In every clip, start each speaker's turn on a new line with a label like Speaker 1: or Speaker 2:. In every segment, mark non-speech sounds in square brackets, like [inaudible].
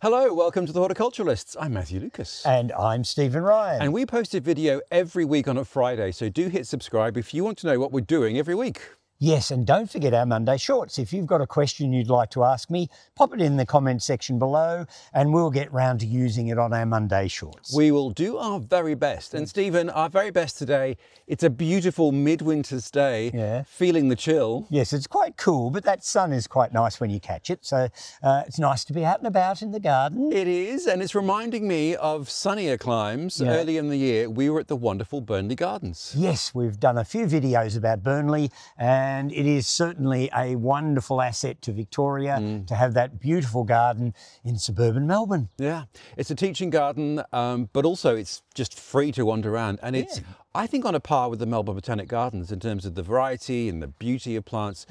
Speaker 1: Hello, welcome to the Horticulturalists. I'm Matthew Lucas.
Speaker 2: And I'm Stephen Ryan.
Speaker 1: And we post a video every week on a Friday, so do hit subscribe if you want to know what we're doing every week.
Speaker 2: Yes, and don't forget our Monday shorts. If you've got a question you'd like to ask me, pop it in the comment section below and we'll get round to using it on our Monday shorts.
Speaker 1: We will do our very best. And Stephen, our very best today, it's a beautiful midwinter's day,
Speaker 2: Yeah.
Speaker 1: feeling the chill.
Speaker 2: Yes, it's quite cool, but that sun is quite nice when you catch it. So uh, it's nice to be out and about in the garden.
Speaker 1: It is, and it's reminding me of sunnier climes.
Speaker 2: Yeah.
Speaker 1: Early in the year, we were at the wonderful Burnley Gardens.
Speaker 2: Yes, we've done a few videos about Burnley, and it is certainly a wonderful asset to Victoria to have that beautiful garden in suburban Melbourne.
Speaker 1: Yeah, it's a teaching garden, um, but also it's just free to wander around. And it's, I think, on a par with the Melbourne Botanic Gardens in terms of the variety and the beauty of plants.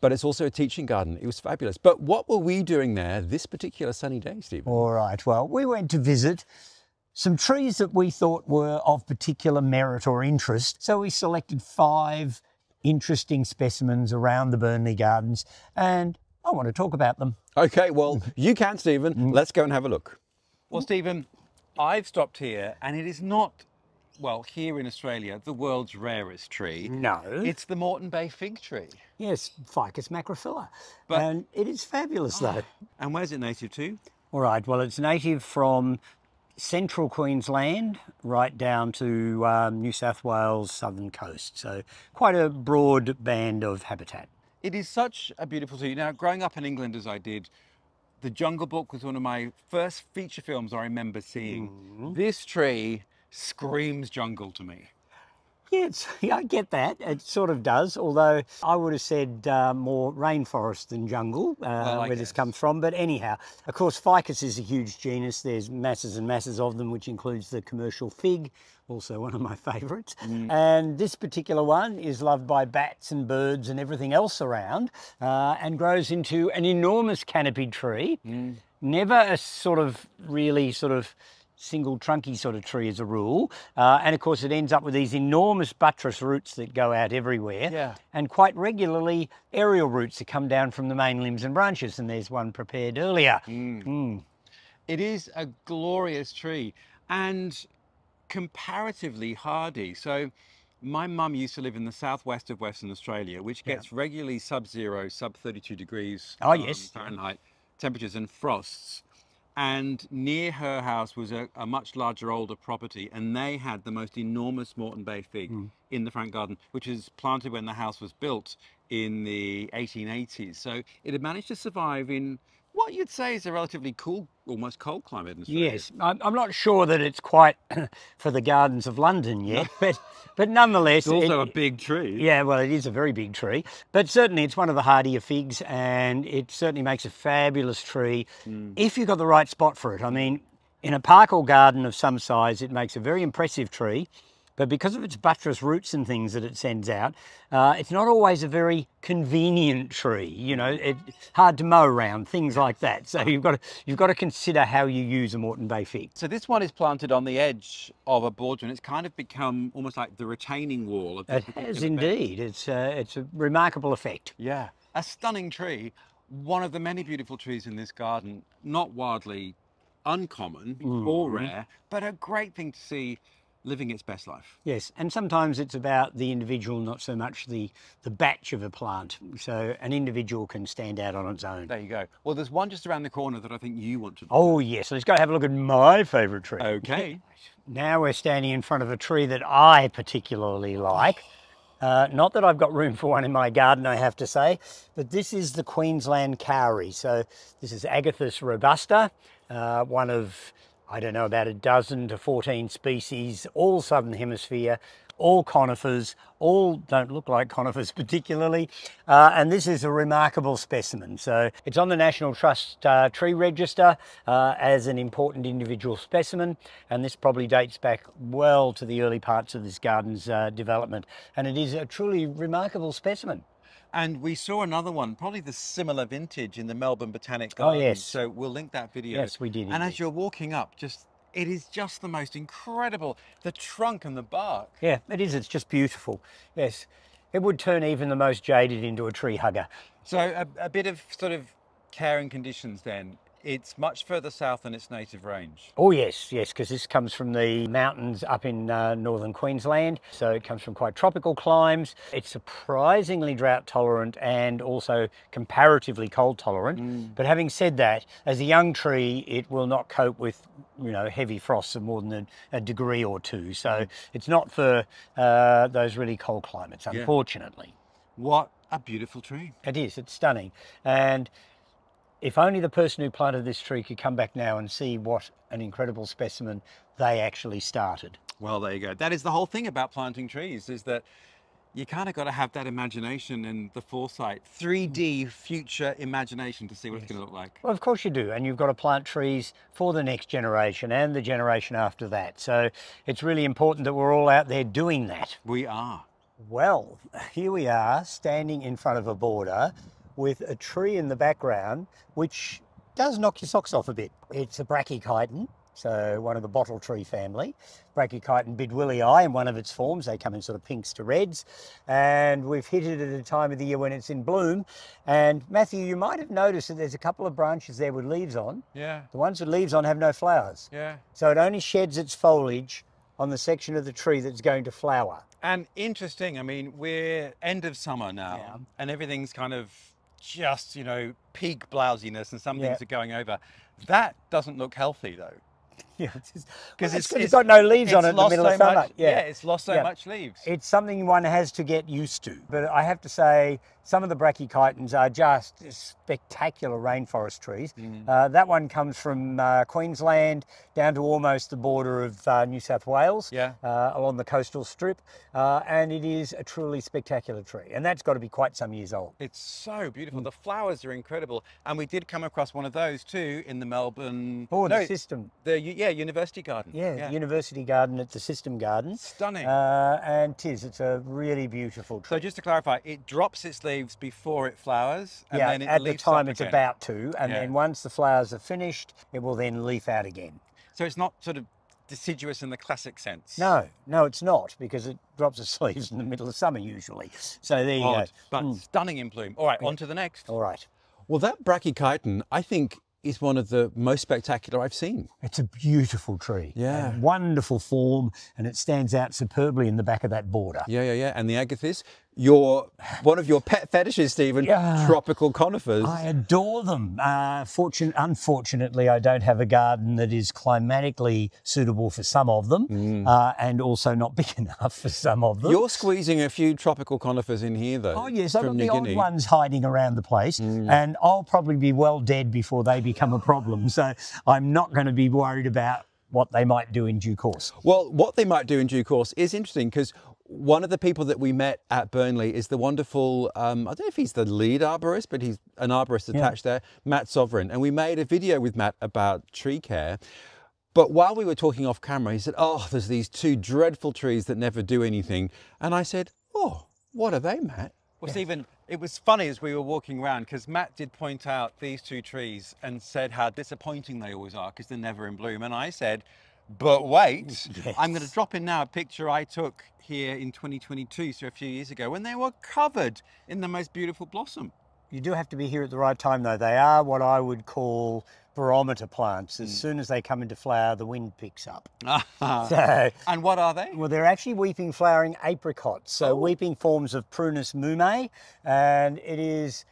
Speaker 1: But it's also a teaching garden. It was fabulous. But what were we doing there this particular sunny day, Stephen?
Speaker 2: All right. Well, we went to visit some trees that we thought were of particular merit or interest. So we selected five interesting specimens around the Burnley Gardens and I want to talk about them.
Speaker 1: Okay, well, [laughs] you can, Stephen. Mm. Let's go and have a look.
Speaker 3: Well, Stephen, I've stopped here, and it is not, well, here in Australia, the world's rarest tree.
Speaker 2: No.
Speaker 3: It's the Moreton Bay fig tree.
Speaker 2: yes, Ficus macrophylla.
Speaker 3: But-
Speaker 2: and it is fabulous ah. though.
Speaker 3: And where's it native to?
Speaker 2: All right. Well, it's native from central Queensland right down to um, New South Wales southern coast. So quite a broad band of habitat.
Speaker 3: It is such a beautiful tree. Now, growing up in England as I did, The Jungle Book was one of my first feature films I remember seeing. This tree screams jungle to me.
Speaker 2: Yeah, [laughs] yeah, I get that. It sort of does, although I would have said uh, more rainforest than jungle, uh,
Speaker 3: I
Speaker 2: where this comes from. But anyhow, of course, ficus is a huge genus. There's masses and masses of them, which includes the commercial fig, also one of my favourites. And this particular one is loved by bats and birds and everything else around, uh, and grows into an enormous canopied tree. Never a sort of really sort of single trunky sort of tree as a rule. Uh, and of course, it ends up with these enormous buttress roots that go out everywhere.
Speaker 3: Yeah.
Speaker 2: And quite regularly, aerial roots that come down from the main limbs and branches. And there's one prepared earlier.
Speaker 3: It is a glorious tree and comparatively hardy. So, my mum used to live in the southwest of Western Australia, which gets regularly sub-zero, sub 32 degrees
Speaker 2: Oh,
Speaker 3: um,
Speaker 2: yes.
Speaker 3: Fahrenheit temperatures and frosts. And near her house was a, a much larger, older property, and they had the most enormous Moreton Bay fig
Speaker 2: Hmm.
Speaker 3: in the front garden, which was planted when the house was built in the 1880s. So it had managed to survive in what you'd say is a relatively cool, almost cold climate in Australia.
Speaker 2: Yes, I'm, I'm not sure that it's quite [clears throat] for the gardens of London yet, but, but nonetheless.
Speaker 3: It's also
Speaker 2: it-
Speaker 3: a big tree.
Speaker 2: Yeah, well, it is a very big tree, but certainly it's one of the hardier figs, and it certainly makes a fabulous tree mm. if you've got the right spot for it. I mean, in a park or garden of some size, it makes a very impressive tree, but because of its buttress roots and things that it sends out, uh, it's not always a very convenient tree. You know, it's hard to mow around, things like that. So you've got to, you've got to consider how you use a Moreton Bay fig.
Speaker 3: So this one is planted on the edge of a border, and it's kind of become almost like the retaining wall of
Speaker 2: It has
Speaker 3: bed.
Speaker 2: indeed. It's uh, it's a remarkable effect.
Speaker 3: Yeah, a stunning tree. One of the many beautiful trees in this garden, not wildly uncommon or
Speaker 2: Mm-hmm.
Speaker 3: rare, but a great thing to see living its best life.
Speaker 2: Yes, and sometimes it's about the individual, not so much the the batch of a plant. So an individual can stand out on its own.
Speaker 3: There you go. Well, there's one just around the corner that I think you want to.
Speaker 2: Oh yes, let's go have a look at my favourite tree.
Speaker 3: Okay.
Speaker 2: Now we're standing in front of a tree that I particularly like. Uh, not that I've got room for one in my garden, I have to say, but this is the Queensland Kauri. So this is Agathis robusta, uh, one of, I don't know, about a dozen to 14 species, all southern hemisphere, all conifers, all don't look like conifers [laughs] particularly. Uh, and this is a remarkable specimen. So it's on the National Trust uh, Tree Register uh, as an important individual specimen. And this probably dates back well to the early parts of this garden's uh, development. And it is a truly remarkable specimen.
Speaker 3: And we saw another one, probably the similar vintage in the Melbourne Botanic
Speaker 2: Oh,
Speaker 3: Gardens.
Speaker 2: yes.
Speaker 3: So we'll link that video.
Speaker 2: Yes, we did
Speaker 3: And as you're walking up, just it is just the most incredible. The trunk and the bark.
Speaker 2: Yeah, it is. It's just beautiful. Yes. It would turn even the most jaded into a tree hugger.
Speaker 3: So a, a bit of sort of care and conditions then. It's much further south than its native range.
Speaker 2: Oh yes, yes, because this comes from the mountains up in uh, northern Queensland. So it comes from quite tropical climes. It's surprisingly drought tolerant and also comparatively cold tolerant. But having said that, as a young tree, it will not cope with you know heavy frosts of more than a, a degree or two. So it's not for uh, those really cold climates, unfortunately.
Speaker 3: What a beautiful tree.
Speaker 2: It is. It's stunning. And if only the person who planted this tree could come back now and see what an incredible specimen they actually started.
Speaker 3: Well, there you go. That is the whole thing about planting trees is that you kind of got to have that imagination and the foresight, 3D future imagination to see what it's going to look like.
Speaker 2: Well, of course you do. And you've got to plant trees for the next generation and the generation after that. So it's really important that we're all out there doing that.
Speaker 3: We are.
Speaker 2: Well, [laughs] here we are standing in front of a border with a tree in the background, which does knock your socks off a bit. It's a brachychiton, so one of the bottle tree family. Brachychiton bidwillii in one of its forms. They come in sort of pinks to reds. And we've hit it at a time of the year when it's in bloom. And Matthew, you might have noticed that there's a couple of branches there with leaves on.
Speaker 3: Yeah.
Speaker 2: The ones with leaves on have no flowers.
Speaker 3: Yeah.
Speaker 2: So it only sheds its foliage on the section of the tree that's going to flower.
Speaker 3: And interesting, I mean, we're end of summer now
Speaker 2: Yeah.
Speaker 3: and everything's kind of just, you know, peak blousiness and some
Speaker 2: Yeah.
Speaker 3: things are going over. That doesn't look healthy though. [laughs]
Speaker 2: Yeah, because
Speaker 3: Because
Speaker 2: it's, it's got no leaves on it in the middle
Speaker 3: so
Speaker 2: of summer.
Speaker 3: Much,
Speaker 2: yeah.
Speaker 3: it's lost so
Speaker 2: Yeah.
Speaker 3: much leaves.
Speaker 2: It's something one has to get used to. But I have to say, some of the brachychitons are just spectacular rainforest trees.
Speaker 3: Mm.
Speaker 2: Uh, that one comes from uh, Queensland down to almost the border of uh, New South Wales,
Speaker 3: Yeah.
Speaker 2: uh, along the coastal strip. Uh, and it is a truly spectacular tree. And that's got to be quite some years old.
Speaker 3: It's so
Speaker 2: Mm.
Speaker 3: beautiful. The flowers are incredible. And we did come across one of those too in the Melbourne.
Speaker 2: Oh, the system.
Speaker 3: the yeah, University Garden.
Speaker 2: Yeah, the University Garden at the System Garden.
Speaker 3: Stunning.
Speaker 2: Uh, and tis, it's a really beautiful tree.
Speaker 3: so just to clarify, it drops its leaves before it flowers, and
Speaker 2: yeah,
Speaker 3: then it
Speaker 2: at the time it's
Speaker 3: again.
Speaker 2: about to, and
Speaker 3: Yeah.
Speaker 2: then once the flowers are finished, it will then leaf out again.
Speaker 3: So it's not sort of deciduous in the classic sense.
Speaker 2: No, no, it's not because it drops its [laughs] leaves in the middle of summer usually. So there you
Speaker 3: Odd,
Speaker 2: go.
Speaker 3: but
Speaker 2: Mm.
Speaker 3: stunning in bloom. All right, on to the next.
Speaker 2: All right.
Speaker 1: Well, that brachychiton, I think, is one of the most spectacular I've seen.
Speaker 2: It's a beautiful tree.
Speaker 1: Yeah.
Speaker 2: Wonderful form, and it stands out superbly in the back of that border.
Speaker 1: Yeah, yeah, yeah. And the agathis, your one of your pet fetishes, Stephen.
Speaker 2: Yeah.
Speaker 1: Tropical conifers.
Speaker 2: I adore them. Uh, fortune, unfortunately, I don't have a garden that is climatically suitable for some of them,
Speaker 1: Mm.
Speaker 2: uh, and also not [laughs] big enough for some of them.
Speaker 1: You're squeezing a few tropical conifers in here, though.
Speaker 2: Oh yes, I've got the
Speaker 1: New
Speaker 2: odd
Speaker 1: Guinea.
Speaker 2: ones hiding around the place, and I'll probably be well dead before they become a problem. So I'm not going to be worried about what they might do in due course.
Speaker 1: Well, what they might do in due course is interesting because one of the people that we met at Burnley is the wonderful, um, I don't know if he's the lead arborist, but he's an arborist attached there, Matt Sauvarin. And we made a video with Matt about tree care. But while we were talking off camera, he said, Oh, there's these two dreadful trees that never do anything. And I said, Oh, what are they, Matt?
Speaker 3: Well, Stephen, it was funny as we were walking around because Matt did point out these two trees and said how disappointing they always are because they're never in bloom. And I said, but wait, [laughs] I'm going to drop in now a picture I took here in 2022, so a few years ago, when they were covered in the most beautiful blossom.
Speaker 2: You do have to be here at the right time, though. They are what I would call barometer plants. As mm. soon as they come into flower, the wind picks up. [laughs] So, [laughs]
Speaker 3: and what are they?
Speaker 2: well, they're actually weeping flowering apricots. So, oh. weeping forms of Prunus mume, and it is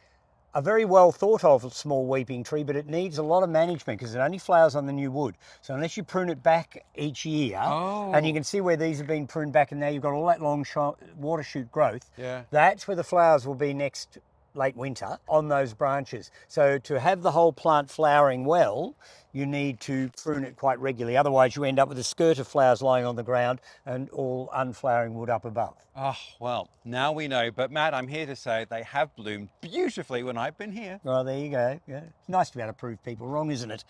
Speaker 2: a very well thought of small weeping tree, but it needs a lot of management because it only flowers on the new wood. So unless you prune it back each year, and you
Speaker 3: Oh.
Speaker 2: can see where these have been pruned back, and now you've got all that long sho- water shoot growth.
Speaker 3: Yeah.
Speaker 2: That's where the flowers will be next late winter on those branches. So to have the whole plant flowering well, you need to prune it quite regularly. Otherwise, you end up with a skirt of flowers lying on the ground and all unflowering wood up above.
Speaker 3: Oh, well, now we know. But Matt, I'm here to say they have bloomed beautifully when I've been here.
Speaker 2: Well, there you go. Yeah. It's nice to be able to prove people wrong, isn't it?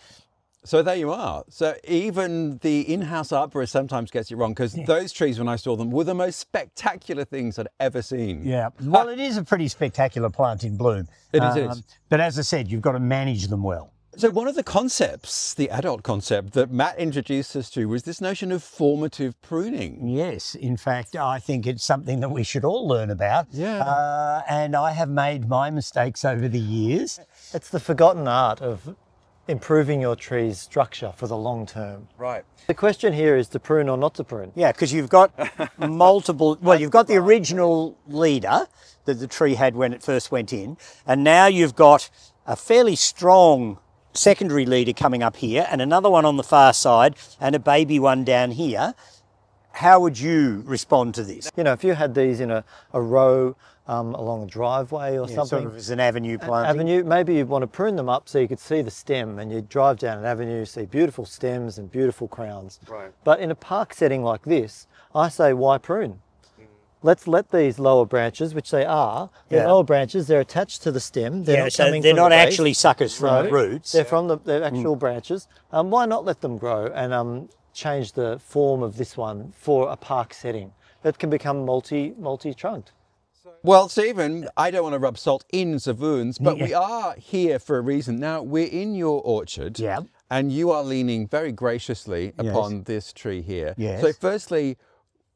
Speaker 1: So there you are. So even the in-house arborist sometimes gets it wrong because those trees, when I saw them, were the most spectacular things I'd ever seen.
Speaker 2: Yeah. Well, it is a pretty spectacular plant in bloom.
Speaker 1: It is, it is.
Speaker 2: But as I said, you've got to manage them well.
Speaker 1: So one of the concepts, the adult concept that Matt introduced us to was this notion of formative pruning.
Speaker 2: Yes, in fact, I think it's something that we should all learn about.
Speaker 1: Yeah.
Speaker 2: Uh, and I have made my mistakes over the years.
Speaker 4: It's the forgotten art of improving your tree's structure for the long term.
Speaker 3: Right.
Speaker 4: The question here is to prune or not to prune.
Speaker 2: Yeah, because you've got [laughs] multiple. Well, you've got the original leader that the tree had when it first went in, and now you've got a fairly strong secondary leader coming up here, and another one on the far side, and a baby one down here. How would you respond to this?
Speaker 4: You know, if you had these in a, a row um, along a driveway or
Speaker 2: Yeah,
Speaker 4: something,
Speaker 2: sort of as an avenue planting.
Speaker 4: avenue, maybe you'd want to prune them up so you could see the stem and you'd drive down an avenue, see beautiful stems and beautiful crowns.
Speaker 3: Right.
Speaker 4: But in a park setting like this, I say, why prune? Let's let these lower branches, which they are, they're
Speaker 2: Yeah.
Speaker 4: lower branches, they're attached to the stem. They're
Speaker 2: yeah,
Speaker 4: not
Speaker 2: so
Speaker 4: coming
Speaker 2: they're
Speaker 4: the
Speaker 2: not
Speaker 4: base.
Speaker 2: actually suckers from
Speaker 4: No,
Speaker 2: the roots.
Speaker 4: They're from the they're actual branches. Um, why not let them grow and um, change the form of this one for a park setting that can become multi multi trunked?
Speaker 1: Well, Stephen, I don't want to rub salt in the wounds, but we are here for a reason. Now, we're in your orchard.
Speaker 2: Yeah.
Speaker 1: And you are leaning very graciously
Speaker 2: Yes.
Speaker 1: upon this tree here.
Speaker 2: Yes.
Speaker 1: So, firstly,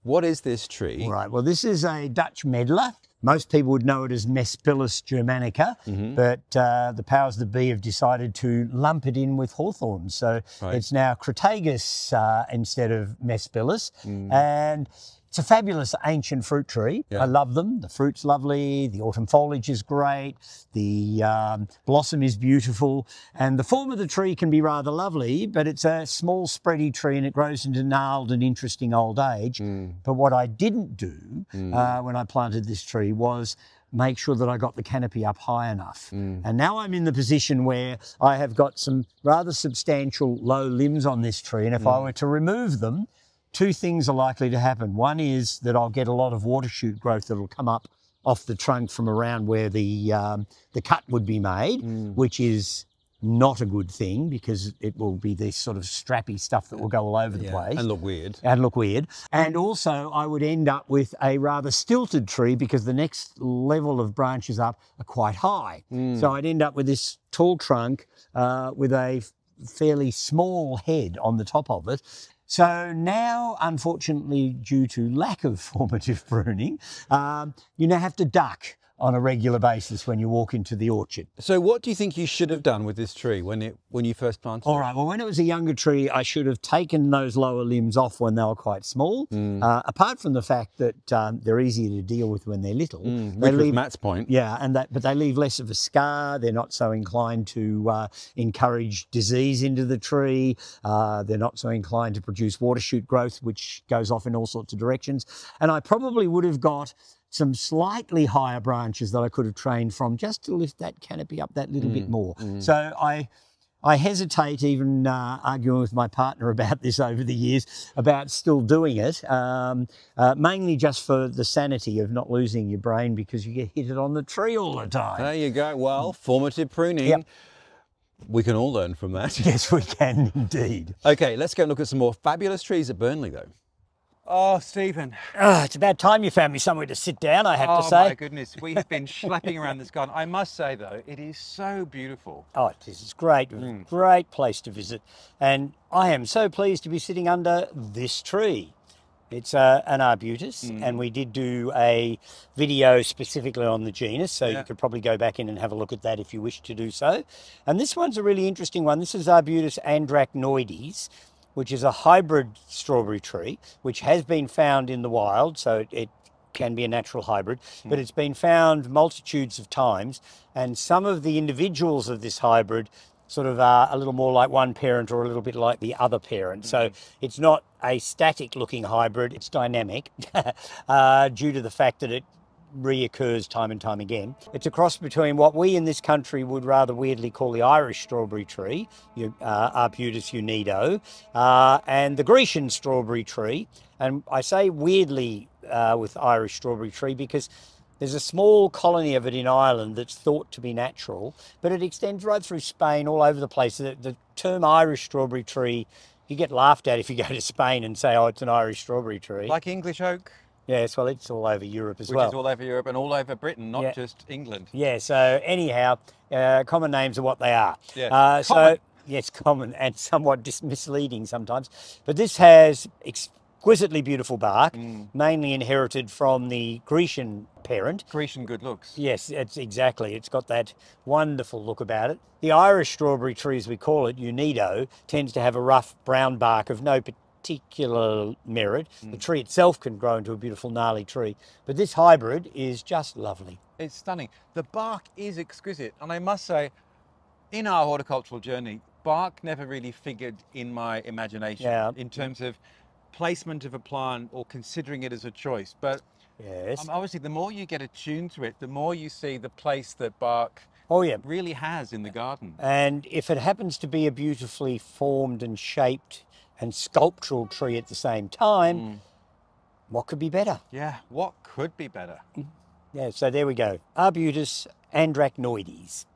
Speaker 1: what is this tree?
Speaker 2: Right. Well, this is a Dutch medlar. Most people would know it as Mespilus germanica,
Speaker 1: Mm-hmm.
Speaker 2: but uh, the powers that be have decided to lump it in with hawthorn. So
Speaker 1: Right.
Speaker 2: it's now Crataegus uh, instead of Mespilus.
Speaker 1: Mm.
Speaker 2: And it's a fabulous ancient fruit tree.
Speaker 1: Yeah.
Speaker 2: I love them. The fruit's lovely. The autumn foliage is great. The um, blossom is beautiful. And the form of the tree can be rather lovely, but it's a small, spready tree and it grows into gnarled and interesting old age.
Speaker 1: Mm.
Speaker 2: But what I didn't do uh, when I planted this tree was make sure that I got the canopy up high enough. And now I'm in the position where I have got some rather substantial low limbs on this tree. And if I were to remove them, two things are likely to happen. One is that I'll get a lot of water shoot growth that'll come up off the trunk from around where the um, the cut would be made, which is not a good thing because it will be this sort of strappy stuff that will go all over the
Speaker 1: Yeah,
Speaker 2: place
Speaker 1: And look weird.
Speaker 2: and look weird. And also, I would end up with a rather stilted tree because the next level of branches up are quite high. So I'd end up with this tall trunk uh, with a fairly small head on the top of it. So now, unfortunately, due to lack of [laughs] formative pruning, um, you now have to duck on a regular basis when you walk into the orchard.
Speaker 1: So, what do you think you should have done with this tree when it when you first planted?
Speaker 2: All
Speaker 1: it?
Speaker 2: right. Well, when it was a younger tree, I should have taken those lower limbs off when they were quite small. Uh, apart from the fact that um, they're easier to deal with when they're little,
Speaker 1: Mm,
Speaker 2: they
Speaker 1: which was
Speaker 2: leave.
Speaker 1: Matt's point.
Speaker 2: Yeah, and that, but they leave less of a scar. They're not so inclined to uh, encourage disease into the tree. Uh, they're not so inclined to produce water shoot growth, which goes off in all sorts of directions. And I probably would have got some slightly higher branches that I could have trained from just to lift that canopy up that little bit more. So I. I hesitate even uh, arguing with my partner [laughs] about this over the years about still doing it, um, uh, mainly just for the sanity of not losing your brain because you get hit it on the tree all the time.
Speaker 1: There you go. Well, formative pruning.
Speaker 2: Yep.
Speaker 1: We can all learn from that. [laughs]
Speaker 2: Yes, we can indeed.
Speaker 1: Okay, let's go and look at some more fabulous trees at Burnley, though.
Speaker 3: Oh, Stephen.
Speaker 2: Ah, it's about time you found me somewhere to sit down, I have
Speaker 3: oh,
Speaker 2: to say.
Speaker 3: Oh, my goodness. We have been schlepping around this garden. I must say, though, it is so beautiful.
Speaker 2: Oh, it is. It's great.
Speaker 3: Mm.
Speaker 2: Great place to visit. And I am so pleased to be sitting under this tree. It's uh, an arbutus,
Speaker 3: Mm.
Speaker 2: and we did do a video specifically on the genus, so
Speaker 3: Yeah.
Speaker 2: you could probably go back in and have a look at that if you wish to do so. And this one's a really interesting one. This is Arbutus andrachnoides, which is a hybrid strawberry tree, which has been found in the wild, so it, it can be a natural hybrid, but it's been found multitudes of times, and some of the individuals of this hybrid sort of are a little more like one parent or a little bit like the other parent. So it's not a static looking hybrid, it's dynamic [laughs] uh, due to the fact that it reoccurs time and time again. It's a cross between what we in this country would rather weirdly call the Irish strawberry tree, uh, Arbutus unedo, uh, and the Grecian strawberry tree. And I say weirdly uh, with Irish strawberry tree because there's a small colony of it in Ireland that's thought to be natural, but it extends right through Spain, all over the place. The, the term Irish strawberry tree, you get laughed at if you go to Spain and say, oh, it's an Irish strawberry tree.
Speaker 3: Like English oak,
Speaker 2: yes, well, it's all over Europe as
Speaker 3: which
Speaker 2: well.
Speaker 3: is all over Europe and all over Britain, not
Speaker 2: Yeah.
Speaker 3: just England.
Speaker 2: Yeah, so anyhow, uh, common names are what they are.
Speaker 3: Yeah,
Speaker 2: Uh, so, yes, common and [laughs] somewhat dis- misleading sometimes. But this has exquisitely beautiful bark, mainly inherited from the Grecian parent.
Speaker 3: Grecian good looks.
Speaker 2: Yes, it's exactly. It's got that wonderful look about it. The Irish strawberry tree, as we call it, Unedo, tends to have a rough brown bark of no particular merit. The tree itself can grow into a beautiful gnarly tree, but this hybrid is just lovely.
Speaker 3: It's stunning. The bark is exquisite, and I must say, in our horticultural journey, bark never really figured in my imagination
Speaker 2: Yeah.
Speaker 3: in terms of placement of a plant or considering it as a choice. But
Speaker 2: Yes.
Speaker 3: um, obviously, the more you get attuned to it, the more you see the place that bark
Speaker 2: oh, yeah.
Speaker 3: really has in the garden.
Speaker 2: And if it happens to be a beautifully formed and shaped and sculptural tree at the same time, mm. what could be better?
Speaker 3: Yeah, what could be better? Mm.
Speaker 2: Yeah, so there we go. Arbutus andrachnoides.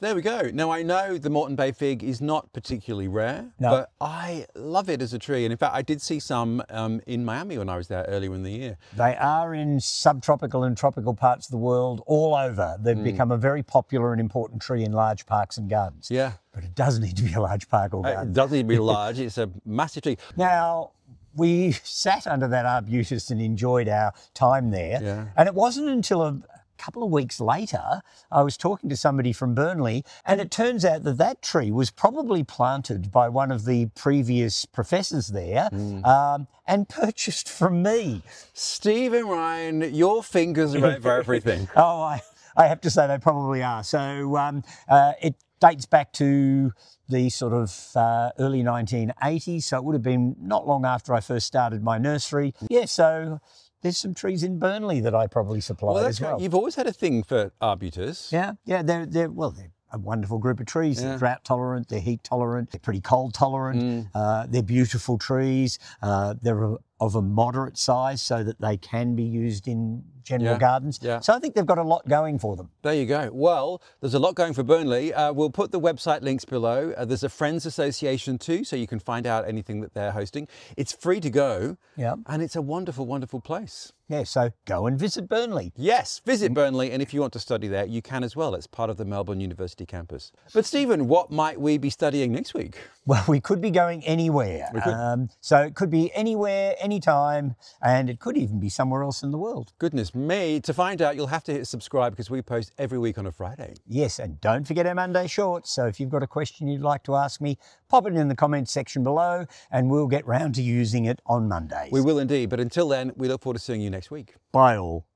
Speaker 1: There we go. Now I know the Moreton Bay fig is not particularly rare,
Speaker 2: No.
Speaker 1: but I love it as a tree. And in fact, I did see some um, in Miami when I was there earlier in the year.
Speaker 2: They are in subtropical and tropical parts of the world all over. They've become a very popular and important tree in large parks and gardens.
Speaker 1: Yeah,
Speaker 2: But it does need to be a large park or garden.
Speaker 1: it doesn't need to be [laughs] large. It's a massive tree.
Speaker 2: Now, we [laughs] sat under that arbutus and enjoyed our time there.
Speaker 1: Yeah.
Speaker 2: And it wasn't until a couple of weeks later, I was talking to somebody from Burnley, and it turns out that that tree was probably planted by one of the previous professors there um, and purchased from me.
Speaker 1: Stephen Ryan, your fingers are over everything. [laughs]
Speaker 2: Oh, I, I have to say they probably are. So um, uh, it dates back to the sort of uh, early 1980s. So it would have been not long after I first started my nursery. Yeah, so there's some trees in Burnley that I probably supply
Speaker 1: Well,
Speaker 2: as well.
Speaker 1: right. You've always had a thing for arbutus.
Speaker 2: Yeah, yeah, they're they're well, they're a wonderful group of trees.
Speaker 1: Yeah.
Speaker 2: They're drought tolerant, they're heat tolerant, they're pretty cold tolerant.
Speaker 1: Mm.
Speaker 2: Uh, they're beautiful trees. Uh, they're of- of a moderate size so that they can be used in general
Speaker 1: Yeah,
Speaker 2: gardens.
Speaker 1: yeah.
Speaker 2: So I think they've got a lot going for them.
Speaker 1: There you go. Well, there's a lot going for Burnley. Uh, we'll put the website links below. Uh, there's a Friends Association too, so you can find out anything that they're hosting. It's free to go,
Speaker 2: Yeah.
Speaker 1: and it's a wonderful, wonderful place.
Speaker 2: Yeah, so go and visit Burnley.
Speaker 1: Yes, visit Burnley, and if you want to study there, you can as well. It's part of the Melbourne University campus. But Stephen, what might we be studying next week?
Speaker 2: Well, we could be going anywhere. Um, so it could be anywhere, anytime, and it could even be somewhere else in the world.
Speaker 1: Goodness me! To find out, you'll have to hit subscribe because we post every week on a Friday.
Speaker 2: Yes, and don't forget our Monday shorts. So if you've got a question you'd like to ask me, pop it in the comments section below, and we'll get round to using it on Mondays.
Speaker 1: We will indeed. But until then, we look forward to seeing you next week.
Speaker 2: Bye all.